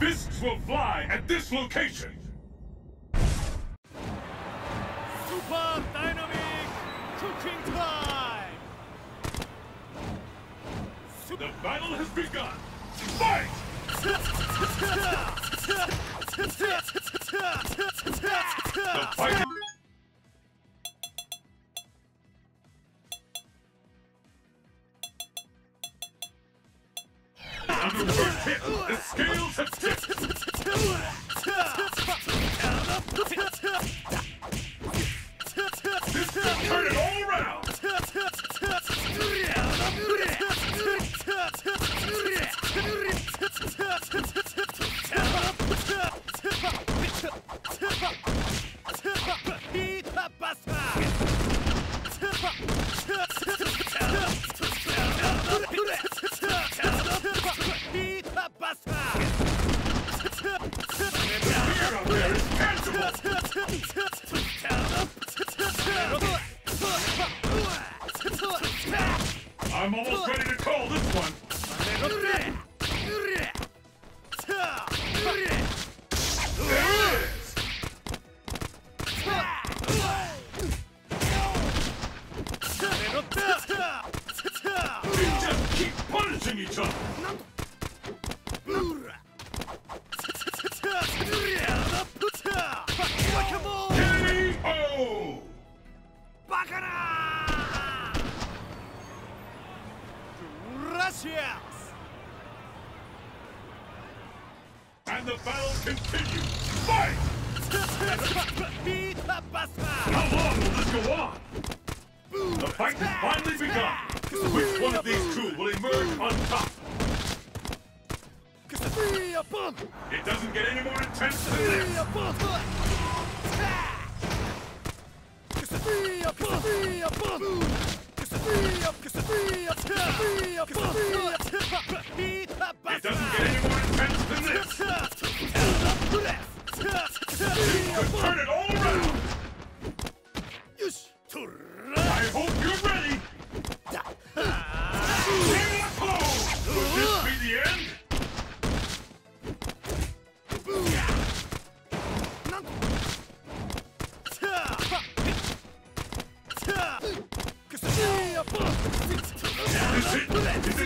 Fists will fly at this location. Super Dynamic Cooking Time! The battle has begun. Fight! The fight. The first hit, the scales have I'm almost ready to call this one. Punishing each other. KO! Gracias! And the battle continues. Fight! How long will this go on? The fight has finally begun. Which one of these two will emerge on top? It doesn't get any more intense than this. It doesn't get any more intense than this. Could turn it all around.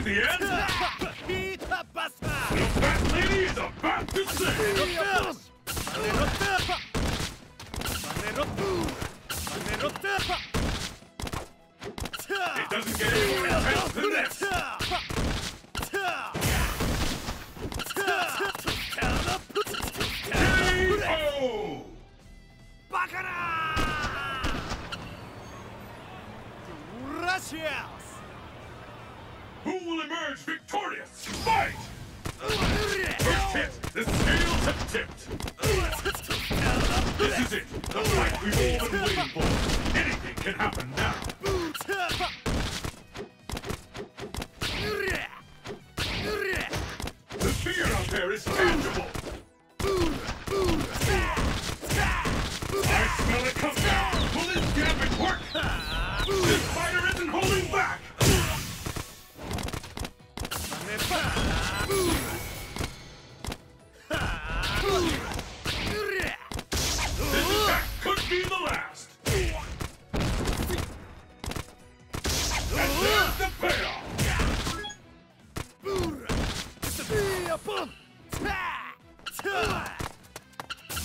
Is it the end? Pita Basta! The fat lady is about to say. It doesn't get any more intense than this. KO! Gracias! Who will emerge victorious? Fight! First hit, the scales have tipped. This is it, the fight we've all been waiting for. Anything can happen now. The fear out there is tangible.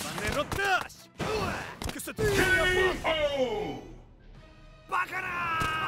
Manero dash! KO! Bacana!